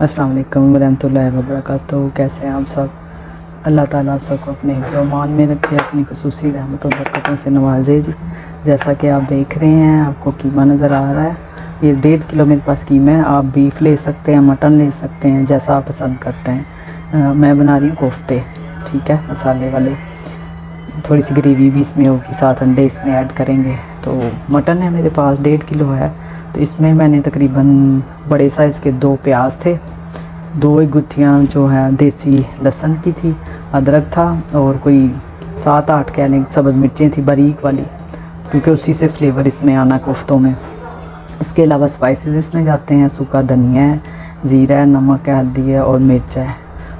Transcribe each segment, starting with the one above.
अस्सलाम वालेकुम रहमतुल्लाहि व बरकातहू कैसे हैं आप सब? अल्लाह ताला आप सबको अपने हिफ्ज़ में रखे अपनी खसूसी रहमत और बरकतों से नवाजे जी। जैसा कि आप देख रहे हैं आपको कीमा नज़र आ रहा है। ये डेढ़ किलो मेरे पास कीमा है। आप बीफ ले सकते हैं मटन ले सकते हैं जैसा आप पसंद करते हैं। आ, मैं बना रही हूँ कोफ्ते ठीक है मसाले वाले। थोड़ी सी ग्रेवी भी इसमें होगी साथ अंडे इसमें ऐड करेंगे। तो मटन है मेरे पास डेढ़ किलो है। तो इसमें मैंने तकरीबन बड़े साइज़ के दो प्याज थे। दो गुत्थियाँ जो है, देसी लहसुन की थी, अदरक था और कोई सात आठ कह लें सब्ज़ मिर्चें थी बारीक वाली। क्योंकि उसी से फ्लेवर इसमें आना कोफ्तों में। इसके अलावा स्पाइसेस इसमें जाते हैं, सूखा धनिया है, ज़ीरा है, नमक है, हल्दी है और मिर्च है।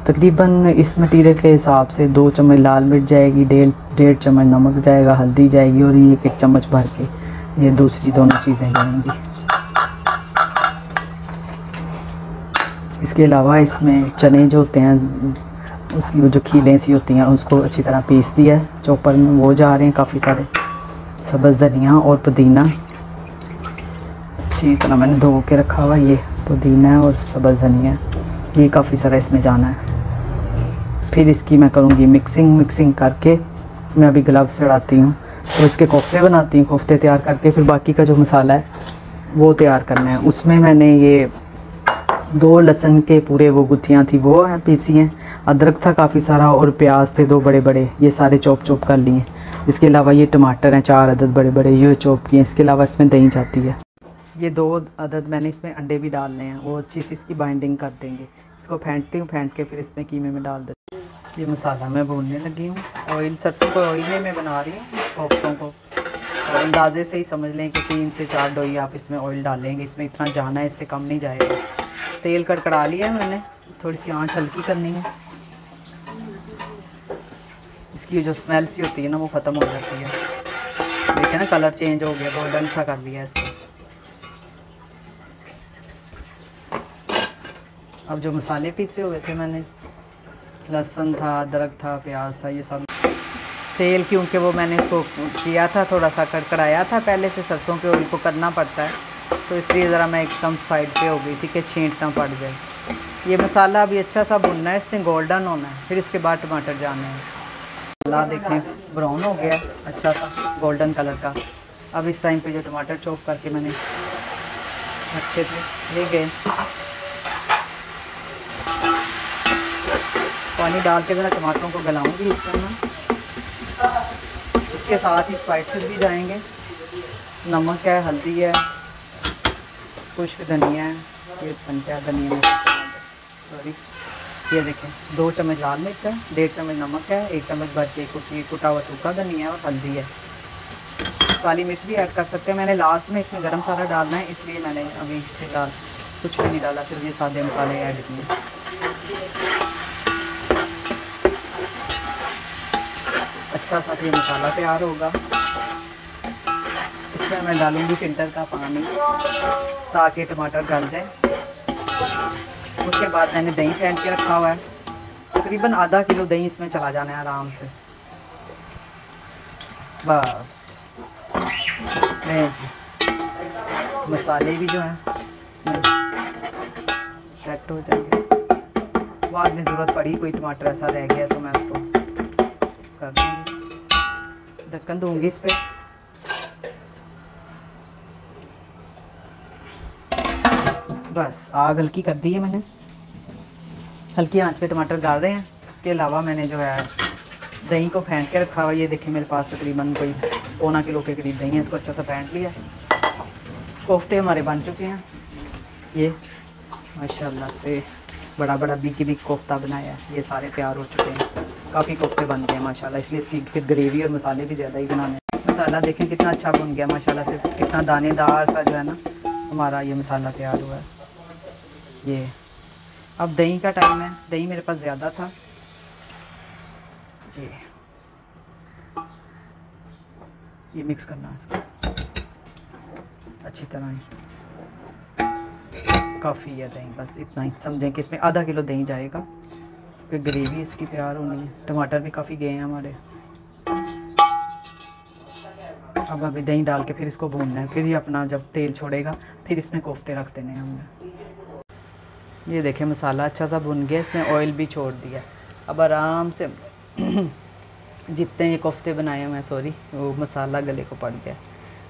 तकरीबन इस मटीरियल के हिसाब से दो चम्मच लाल मिर्च जाएगी डेढ़ डेढ़ चम्मच नमक जाएगा, हल्दी जाएगी और ये एक चम्मच भर के ये दूसरी दोनों चीज़ें जाएँगी इसके अलावा इसमें चने जो होते हैं, उसकी जो खीलें सी होती हैं, उसको अच्छी तरह पीस दिया है चॉपर में वो जा रहे हैं, काफ़ी सारे सब्ज़ धनिया और पुदीना। अच्छी तरह मैंने धो के रखा हुआ ये पुदीना और सब्ज़ धनिया। ये काफ़ी सारा इसमें जाना है। फिर इसकी मैं करूँगी मिक्सिंग मिक्सिंग करके मैं अभी ग्लव्स चढ़ाती हूँ। तो इसके कोफ्ते बनाती हूँ, कोफ्ते तैयार करके। फिर बाकी का जो मसाला है, वो तैयार करना है। उसमें मैंने ये दो लहसन के पूरे वो गुत्थियाँ थी, वो हैं पीसी हैं। अदरक था काफ़ी सारा और प्याज थे दो बड़े बड़े ये सारे चॉप चॉप कर लिए इसके अलावा ये टमाटर हैं, चार अदद बड़े बड़े ये चॉप किए इसके अलावा इसमें दही जाती है। ये दो अदद मैंने इसमें अंडे भी डालने हैं, वो अच्छी सी इसकी बाइंडिंग कर देंगे। इसको फेंटती हूँ, फेंट के फिर इसमें कीमे में डाल देती हूँ। ये मसाला मैं भूनने लगी हूँ। ऑयल सरसों को ऑयल में मैं बना रही हूँ कोफ्तों को। और अंदाजे से ही समझ लें कि तीन से चार डोई आप इसमें ऑयल डालेंगे, इसमें इतना जाना है, इससे कम नहीं जाएगा। तेल कड़कड़ा लिया है मैंने। थोड़ी सी आँच हल्की करनी है। इसकी जो स्मेल सी होती है ना, वो ख़त्म हो जाती है। देखिए ना कलर चेंज हो गया गोल्डन सा कर लिया इसको। अब जो मसाले पीसे हुए थे मैंने, लहसुन था, अदरक था, प्याज था, ये सब। तेल क्योंकि वो मैंने इसको किया था, थोड़ा सा कड़कड़ाया था पहले से, सरसों के ऑयल को करना पड़ता है। तो इसलिए ज़रा मैं एकदम साइड पे हो गई थी कि छींट ना पड़ जाए। ये मसाला अभी अच्छा सा भुनना है इसमें गोल्डन होना है, फिर इसके बाद टमाटर जाने हैं। मसाला देखें ब्राउन हो गया अच्छा सा गोल्डन कलर का। अब इस टाइम पे जो टमाटर चॉप करके मैंने अच्छे से ले गए। पानी डाल के ज़रा टमाटरों को गलाऊँगी इस टाइम इसके साथ ही स्पाइसेस भी जाएँगे। नमक है, हल्दी है खुश्क धनिया है ये पंचा धनिया सॉरी ये देखें, दो चम्मच लाल मिर्च है, डेढ़ चम्मच नमक है, एक चम्मच भर के कुटी कुटा हुआ सूखा धनिया है और हल्दी है। काली मिर्च भी ऐड कर सकते हैं। मैंने लास्ट में इसमें गरम मसाला डालना है, इसलिए मैंने अभी फ़िलहाल कुछ भी नहीं डाला, सिर्फ़ ये सादे मसाले ऐड किए। अच्छा सा ये मसाला तैयार होगा। इसमें मैं डालूँगी फ़िल्टर का पानी ताकि टमाटर गल जाए। उसके बाद मैंने दही फेंट के रखा हुआ है। तकरीबन आधा किलो दही इसमें चला जाना है आराम से। बस। मसाले भी जो हैं सेट हो जाएँगे। बाद में ज़रूरत पड़ी, कोई टमाटर ऐसा रह गया तो मैं उसको कर दूँगी। ढक्कन दूँगी इस पर बस, आग हल्की कर दी है मैंने। हल्की आँच पे टमाटर डाल रहे हैं। उसके अलावा मैंने जो है, दही को फेंट के रखा हुआ ये देखें मेरे पास तकरीबन कोई पौना किलो के करीब दही है। इसको अच्छा सा फेंट लिया कोफ्ते हमारे बन चुके हैं। ये, माशाल्लाह से बड़ा बड़ा बिकी बिक कोफ्ता बनाया है। ये सारे तैयार हो चुके हैं। काफ़ी कोफ्ते बन गए माशाल्लाह। इसलिए इसकी फिर ग्रेवी और मसाले भी ज़्यादा ही बनाने मसाला देखें कितना अच्छा बन गया, माशाल्लाह से। कितना दानेदार सा जो है ना, हमारा ये मसाला तैयार हुआ है। ये। अब दही का टाइम है। दही मेरे पास ज़्यादा था। ये। ये मिक्स करना है अच्छी तरह काफ़ी है दही, बस इतना ही। समझें कि इसमें आधा किलो दही जाएगा। फिर ग्रेवी इसकी तैयार होनी है। टमाटर भी काफ़ी गए हैं हमारे। अब अभी दही डाल के फिर इसको भूनना है। फिर ही अपना जब तेल छोड़ेगा, फिर इसमें कोफ्ते रख देने हैं हमने। ये देखें, मसाला अच्छा सा भुन गया, इसमें ऑयल भी छोड़ दिया। अब आराम से जितने ये कोफ्ते बनाए हैं, मैं सॉरी वो मसाला गले को पड़ गया।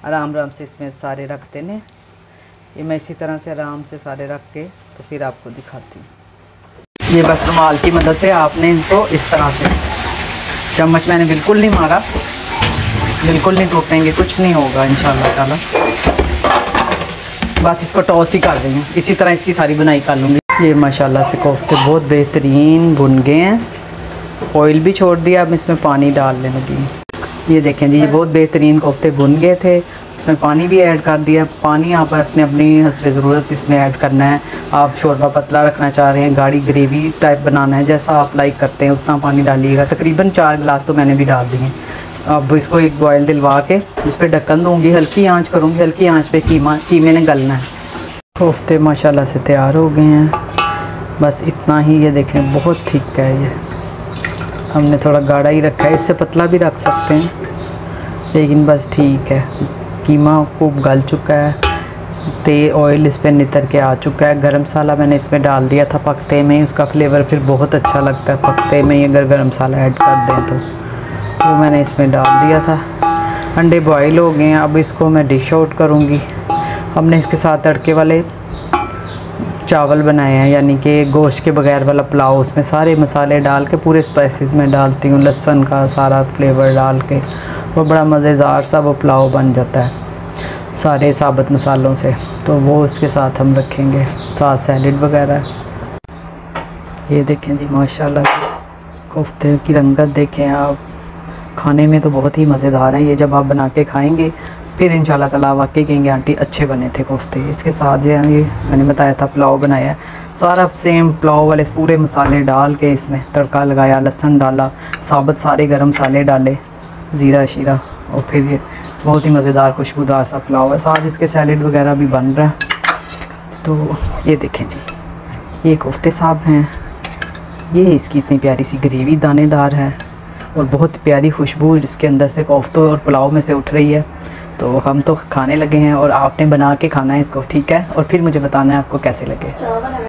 आराम आराम से इसमें सारे रखते हैं। ये मैं इसी तरह से आराम से सारे रख के तो फिर आपको दिखाती हूँ। ये बस रुमाल की मदद से आपने इनको इस तरह से चम्मच मैंने बिल्कुल नहीं मारा। बिल्कुल नहीं टूटेंगे, कुछ नहीं होगा इन ताला। बस इसको टॉस ही कर हूँ। इसी तरह इसकी सारी बुनाई कर लूँगी। ये माशाल्लाह से कोफ्ते बहुत बेहतरीन बुन गए हैं। ऑयल भी छोड़ दिया, अब इसमें पानी डालने लगी। ये देखें जी ये बहुत बेहतरीन कोफ्ते बुन गए थे। इसमें पानी भी ऐड कर दिया। पानी आप अपने अपनी हसब ज़रूरत, इसमें ऐड करना है। आप शोरबा पतला रखना चाह रहे हैं, गाढ़ी ग्रेवी टाइप बनाना है, जैसा आप लाइक करते हैं, उतना पानी डालिएगा। तकरीबन चार गिलास तो मैंने भी डाल दिए। अब इसको एक बॉयल दिलवा के इस पर ढक्कन दूँगी, हल्की आँच करूँगी। हल्की आँच पर कीमा कीमे ने गलना है। कोफ्ते माशाल्लाह से तैयार हो गए हैं। बस इतना ही, ये देखें, बहुत थिक है ये। हमने थोड़ा गाढ़ा ही रखा है, इससे पतला भी रख सकते हैं, लेकिन बस ठीक है। कीमा खूब गल चुका है तेल ऑयल इस पर नितर के आ चुका है। गरम मसाला मैंने इसमें डाल दिया था पकते में, उसका फ्लेवर फिर बहुत अच्छा लगता है पकते में ही अगर गरम मसाला ऐड कर दें तो। वो मैंने इसमें डाल दिया था। अंडे बॉयल हो गए हैं, अब इसको मैं डिश आउट करूँगी। हमने इसके साथ तड़के वाले चावल बनाए हैं, यानी कि गोश्त के बगैर वाला पुलाव, उसमें सारे मसाले डाल के, पूरे स्पाइसेस में डालती हूँ, लहसन का सारा फ्लेवर डाल के वो बड़ा मज़ेदार सा वो पुलाव बन जाता है, सारे साबुत मसालों से। तो वो उसके साथ हम रखेंगे, साथ सैलड वगैरह। ये देखें जी, माशाल्लाह कोफ्ते की रंगत देखें आप। खाने में तो बहुत ही मज़ेदार है, ये जब आप बना के खाएँगे फिर इन ताला वाकई कहेंगे आंटी अच्छे बने थे कोफ्ते। इसके साथ जो है, ये मैंने बताया था, पुलाव बनाया सारा सेम पुलाव वाले पूरे मसाले डाल के इसमें तड़का लगाया, लहसन डाला, साबुत सारे गर्म मसाले डाले, ज़ीरा, शीरा, और फिर ये बहुत ही मज़ेदार खुशबूदार सा पुलाव है। साथ इसके सैलड वगैरह भी बन रहा है। तो ये देखें जी, ये कोफ्ते साहब हैं। ये इसकी इतनी प्यारी सी ग्रेवी दानेदार है और बहुत प्यारी खुशबू इसके अंदर से कोफ्तों और पुलाव में से उठ रही है। तो हम तो खाने लगे हैं और आपने बना के खाना है इसको, ठीक है? और फिर मुझे बताना है आपको कैसे लगे।